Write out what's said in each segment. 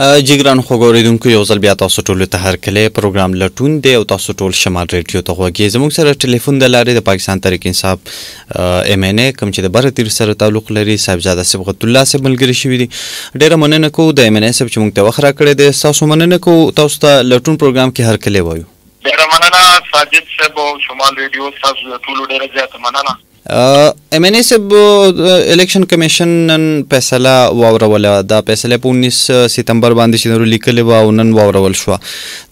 جګران خو ګوریدونکو یو ځل بیا تاسو ټول ته هر کله پروګرام لټون دی او تاسو ټول شمال ریډیو ته غوږی زموږ سره ټلیفون د لارې د پاکستان تحریک انصاف ایم ان ای کوم چې د بره تیر سره تعلق لري صاحبزاده صبغت الله صاحب ملګری شوی دی ډیره مننه کو د ایم ان ای صاحب چې موږ ته وخت راکړی دی تاسو مننه کو تاسو ته لټون پروګرام کې هر کله وایو ډیره مننه ساجد صاحب او شمال ریډیو تاسو د ټولو ډیره زیاته مننه ایم ان ای صاحب الیکشن کمیشن نن فیصله واوروله دا فیصله په 19 سپتمبر باندې چې نور لیکلې و او نن واورول شو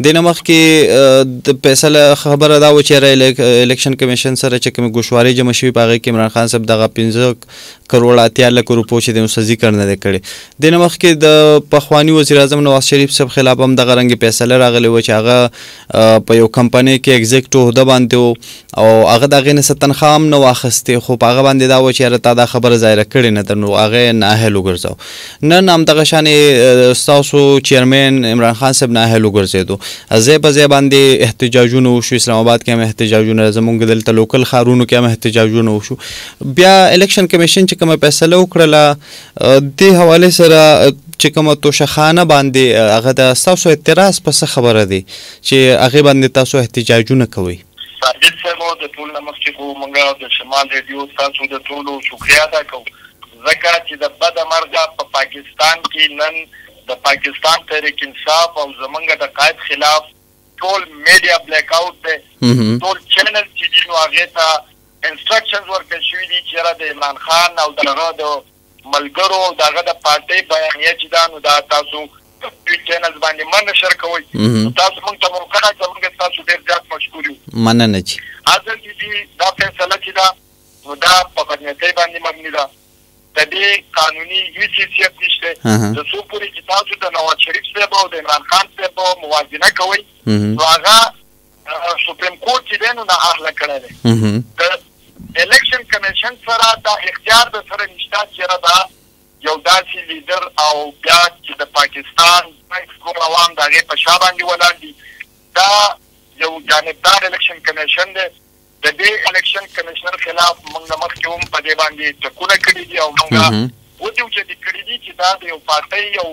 د نمخ کې د فیصله خبره دا و چې الیکشن کمیشن سره چې کوم ګوشواري جمع شوی پاغه کې عمران خان صاحب دغه 15 کروړه اتیا لکه روپو چې د نوسزي کړنه دی کړې د نه مخکې د پخواني وزیر اعظم نواز شریف صاحب خلاف هم دغه رنګ فیصله راغلی و چې هغه په یو کمپنۍ کې ایگزیکټو هده باندې و او هغه دغه نه ستنخوا هم نه واخستې خو په هغه باندې دا و چې یاره تا دا خبره ظاهره کړې نه ده نو هغه ناهل وګرځاو نن هم دغه شان ستاسو چیرمن عمران خان صاحب ناهل وګرځیدو ځای په ځای باندې احتجاجونه وشو اسلام آباد کې هم احتجاجونه زمونږ دلته لوکل ښارونو کې هم احتجاجونه وشو بیا الیکشن کمیشن چې کومه فیصله وکړله دې حواله سره چې کومه توشخانه باندې هغه د تاسو اعتراض په څه خبره دی چې هغه باندې تاسو احتجاجونه کوي ساجد صاحب د ټول مخکې خو موږ د شمال ریډیو تاسو د ټولو شکریا ادا کوو ځکه چې د بد مرغه په پاکستان کې نن د پاکستان تحریک انصاف او زمونږ د قائد خلاف ټول میډیا بلیک اوټ دی ټول چینل چې دي نو هغه ته انسټرکشنز ورکړل شوي دي چې را د عمران خان او دغه د ملګرو او دغه د پارټۍ بیانیه چې دا نو دا تاسو ټویټ چینلز باندې مه نشر کوئ تاسو موږ ته موقع راکړه موږ تاسو ډېر زیات مشکور یو مننه چې حضرت جی دا فیصله چې دا نو دا په بدنیتۍ باندې مبني ده د دې قانوني هیڅ حیثیت نشته د څو پورې چې تاسو د نواز شریف صاحب او د عمران خان صاحب موازنه کوئ نو هغه سپریم کورټ چې دی نو نااهله کړی دی د الیکشن کمیشن سره دا اختیار د سره نشته چې دا یو داسې لیډر او بیا چې د پاکستان ټول عوام د هغې په شا باندې ولاړ دي دا یو جانبدار الیکشن کمیشن دی د دې الکشن کمشنر خلاف موږ نه مخکې هم په دې باندې ټکونه کړي دي او موږ ودیو چې د کړي دي چې دا د یو پارټۍ یو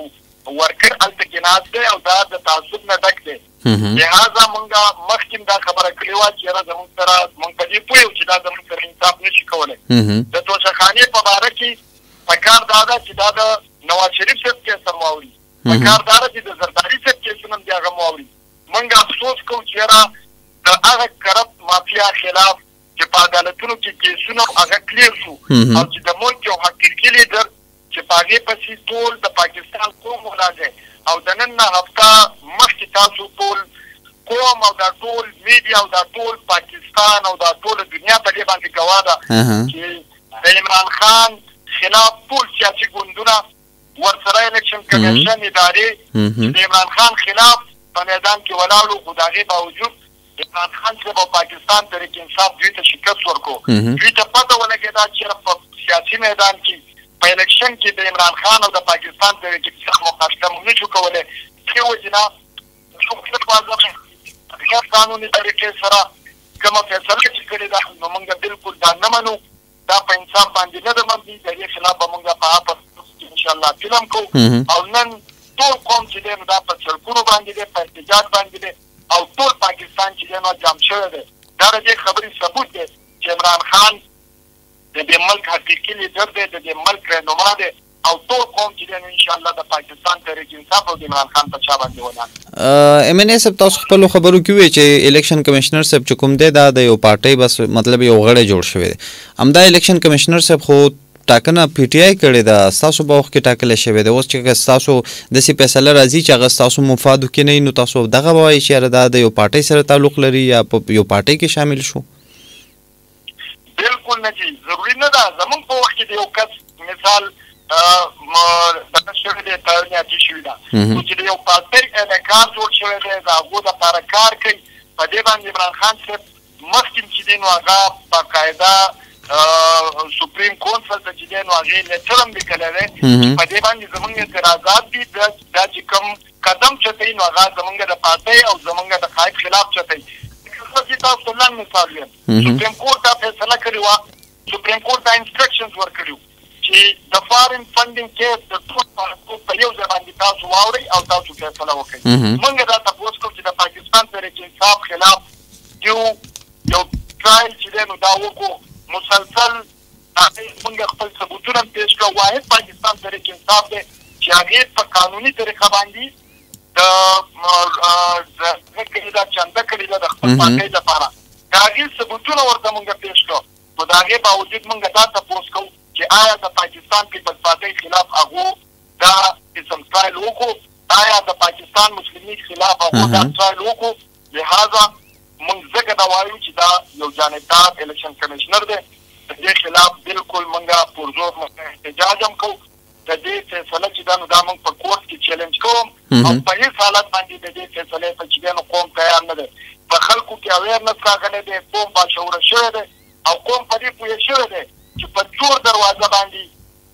ورکر هلته کې ناست دی او دا د تعصب نه ډک دی لهذا مونږ مخکې دا خبره کړې وه چې یاره زمونږ سره مونږ په دې پوه یو چې دا زمونږ سره انصاف نه شي کولی د توشخانې په باره کې پکار دا ده چې دا د نواز شریف صاحب کیس هم واوري پکار دا ده چې د زرداري صاحب کیسونه هم د هغه هم واوري مونږ افسوس کوو چې یاره د هغه کرپت مافیا خلاف چې په عدالتونو کې کیسونه او هغه کلیر شو او چې د ملک یو حقیقي لیډر چې په هغې پسې ټول د پاکستان قوم ولاړ دی او د نن نه هفته مخکې تاسو ټول قوم او دا ټول میډیا او دا ټول پاکستان او دا ټول دنیا په دې باندې ګواه ده چې د عمران خان خلاف ټول سیاسي ګوندونه ورسره الکشن کمېشن ادارې چې د عمران خان خلاف په مېدان کې ولاړ وو خو د هغې باوجود عمران خان صاحب او پاکستان تحریک انصاف دوی ته شکست ورکړو دوی ته پته ولګېده چې چېرې په سیاسي مېدان کې په الکشن کې د عمران خان او د پاکستان تحریک انصاف مقاشته مونږ نشو کولای دې وجې نه مونږ غیر قانوني طریقې سره کومه فېصله چې کړې ده نو مونږ بلکل دا نه منو. دا په انصاف باندې نه ده منځي د دې خلاف به مونږ په اپل کورټ کې انشاءالله اپیل هم کوو او نن ټول قوم چې دی نو دا په سړکونو باندې دی په احتجاج باندې دی او ټول پاکستان چې دی نو جام شوی دی دا د دې خبرې ثبوت دی چې عمران خان د دې ملک حقیقي لیډر دی د دې ملک رهنما دی. او ټول قوم چې دی نو ان شاء الله د پاکستان تحریک انصاف او د عمران خان په چا باندې ولاړ ایم ان ایس تاسو خپل خبرو کې وی چې الیکشن کمشنر صاحب چې کوم دی دا د یو پارټي بس مطلب یو غړی جوړ شوی دی همدا الیکشن کمشنر صاحب خو ټاکنه پی ټی آی کړې ده تاسو په وخت کې ټاکل شوی دی اوس چې تاسو د سی فیصله راځي چې هغه تاسو مفاد کې نه نو تاسو دغه وایي چې دا د یو پارټي سره تعلق لري یا په یو پارټي کې شامل شو بالکل نه جی ضروری نه ده زمونږ په وخت کې د یو کس مثال دغه شوی دی تړنې اتي شوي ده نو چې د یو پارټۍ انعکار جوړ شوی دی د هغو دپاره کار کوي په دې باندې عمران خان صاحب مخکې چې دی نو هغه باقاعده سپریم کونسل ته چې دی نو هغې لیټر هم لیکلی دی چې په دې باندې زمونږ اعتراضات دي دا چې کوم قدم چتي نو هغه زمونږ د پارټۍ او زمونږ د قائد خلاف چتي لکه زه دي تاسو ته لنډ مثال ويم سپريم کورټ دا فيصله کړي وه سپريم کورټ دا انسټرکشنز ورکړي وو چي د فارين فنډينګ کيس د ټول پاسپورټ په يو ځای باندي تاسو واوري او تاسو فيصله وکړي مونږ دا تپوس کوو چي د پاکستان تحريک انصاف خلاف ديو يو ټرائل چي دی نو دا وکړو مسلسل تاسو مونږ خپل ثبوتونه هم پیش کړه واحد پاکستان تحریک انصاف دی چی هغی په قانونی طریقه باندی د ځمکی دا چنده کړی ده د خپل پاکی لپاره د هغی ثبوتونه ورته مونږ پیش کړه خو د هغی باوجود مونږ دا تپوس کوو چی آیا د پاکستان پیپلز پاتی خلاف هغو دا قسم ټرایل وکړو آیا د پاکستان مسلم لیګ خلاف هغو دا ټرایل وکړو لحاظه مونږ ځکه دا وایو چې دا یو جانبدار الیکشن کمشنر دی د دې خلاف بلکل مونږ پرزور مونږ احتجاج هم کوو د دې فیصله چې دا نو دا مونږ په کورټ کې چیلنج کوم او په هیڅ حالت باندې د دې فیصله ته چې دی نو قوم تیار نه دی په خلکو کې اویرنس راغلی دی قوم باشعوره شوی دی او قوم په دې پوه شوی دی چې په چور دروازه باندې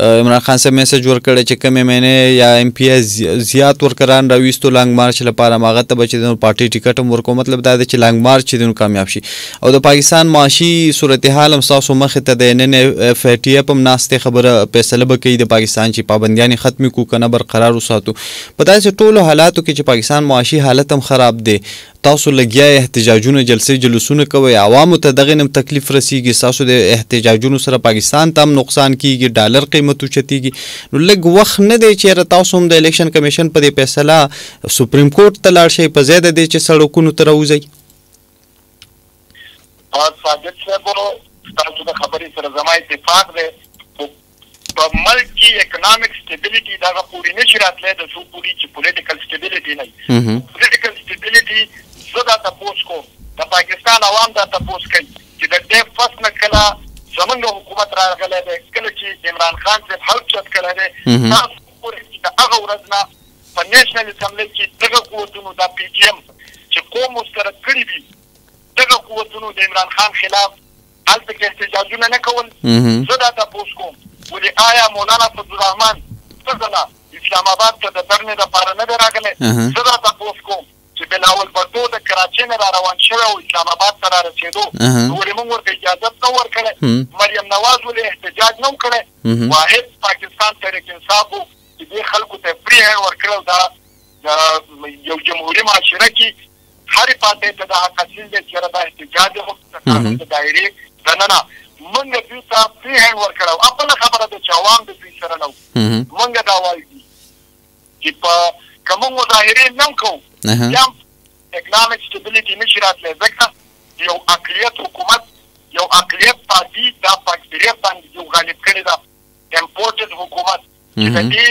عمران خان صاحب میسج ورکړی چې کم ایم ان ای یا ایم پی ایس زیات ورکران را ویستو لانګ مارچ لپاره ماغه ته بچی د پارټي ټیکټ هم ورکو مطلب دا دی چې لانګ مارچ دین کامیاب شي او د پاکستان معاشي صورتحال هم تاسو مخ ته د نن اف ټی اپ هم ناشته خبره فیصله به کوي د پاکستان چې پابندیان ختم کو کنه برقرار وساتو په داسې ټولو حالاتو کې چې پاکستان معاشي حالت هم خراب دی تاسو لګيا يې احتجاجونه جلسې جلوسونه کوئ عوامو ته دغې نه هم تکليف رسيږي ستاسو د احتجاجونو سره پاکستان ته هم نقصان کيږي ډالر قيمت اوچتيږي نو لږ وخت نه دی چې ياره تاسو هم د اليکشن کميشن په دې فيصله سپريم کورټ ته لاړ شئ په ځای د دې چې سړکونو ته راوځئ ساجد صاحب تاسو د خبرې سره زما اتفاق دی په ملک کی اکنامک سټیبیلیټی د هغه پوری نشی راتلی د څو پوری چی پولیټیکل سټیبیلیټی نه وی پولیټیکل سټیبیلیټی زه دا تپوس کوم د پاکستان عوام دا تپوس کوي چی د ډیف فس نه کله زمونږ حکومت راغلی دی کله چی عمران خان صاحب حلف چت کړی دی تاسو وګورئ چی د هغه ورځ نه په نیشنل اسمبلی کی دغه قوتونو دا پی ټی ایم چی قوم مسترد کړی دی دغه قوتونو د عمران خان خلاف هلته کې احتجاجونه نه کول زه دا تپوس کوم ولې آیا مولانا فضل الرحمن څه ځله اسلام آباد ته د درنې لپاره نه دی راغلی زه دا تپوس کوم چې بلاول بټو د کراچۍ نه را روان شوی او اسلام آباد ته را رسېدو نو ولې موږ ورته اجازه نه ورکړی مریم نواز ولې احتجاج نه وکړی واحد پاکستان تحریک انصاف وو چې دې خلکو ته پرې ورکړی دا یو جمهوري معاشره کې هرې پارټۍ ته دا حق اصیل دی چې ربه احتجاج یې وکړي، د قانون د دایرې دننه. مونږ دوی ته فري هینډ ورکړی او بله خبره ده چې عوام د دوی سره نه وو. مونږ دا وایو چې په که مونږ مظاهرې نه هم کوو بیا هم اکنامیک سټیبیلیټي نه شي راتلی ځکه د یو اقلیت حکومت، یو اقلیت پارټي دا په اکثریت باندې یو غالب کړې ده، امپورټډ حکومت چې د دې.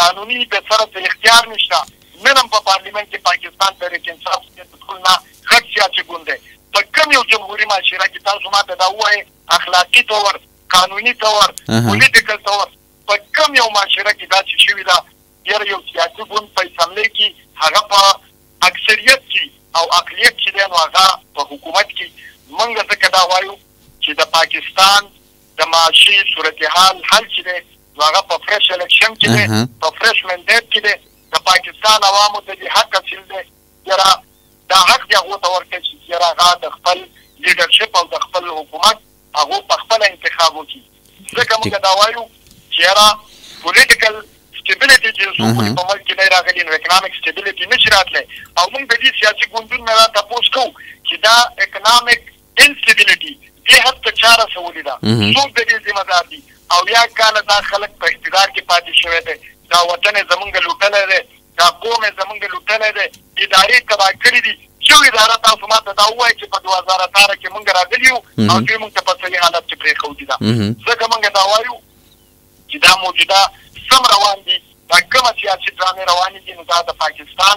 قانوني د سره څه اختیار نشته نن هم په پارلیمنت کې پاکستان تحریک انصاف سیند د ټول نه غټ سیاسي ګوند دی په کوم یو جمهوري معاشره کې تاسو ماته دا ووایې اخلاقي طور قانوني طور پولیټیکل طور په کوم یو معاشره کې داسې شوي ده یاره یو سیاسي ګوند په اسمبلۍ کې هغه په اکثریت کې او اقلیت چې دی نو هغه په حکومت کې مونږ ځکه دا وایو چې د پاکستان د معاشي صورتحال حل چې دی نو هغه په فريش اليکشن کې دی په فريش مينډيټ کې دی د پاکستان عوامو ته دي حق حاصل دی يرا دا حق دي هغو ته ورکړي چې يرا هغه د خپل ليډرشپ او د خپل حکومت هغو په خپل انتخاب وکړي ځکه موږ دا وایو چې يرا پولیټیکل سټیبیلیټي چې څو پورې په ملک کې نه راغلي نو اکنامک سټیبیلیټي نشي راتلی او موږ د دې سیاسي ګوندونو نه دا تپوس کوو چې دا اکنامک انسټیبیلیټي، دې حد ته چا رسولې ده؟ څوک د دې ذمه دار دي؟ اویا کاله دا خلک په اقتدار کې پاتې شوی دی، دا وطن یې زمونږ لوټلی دی، دا قوم یې زمونږ لوټلی دی، ادارې یې تباه کړې دي، یو اداره تاسو ما ته دا ووایه چې په دوه زره اتاره کې مونږ راغلي یو او دوی مونږ ته په صحیح حالت کې پرېښودي ده؟ ځکه مونږ دا وایو چې دا موجوده سم روان دي، دا کومه سیاسي ډرامې روانې دي نو دا د پاکستان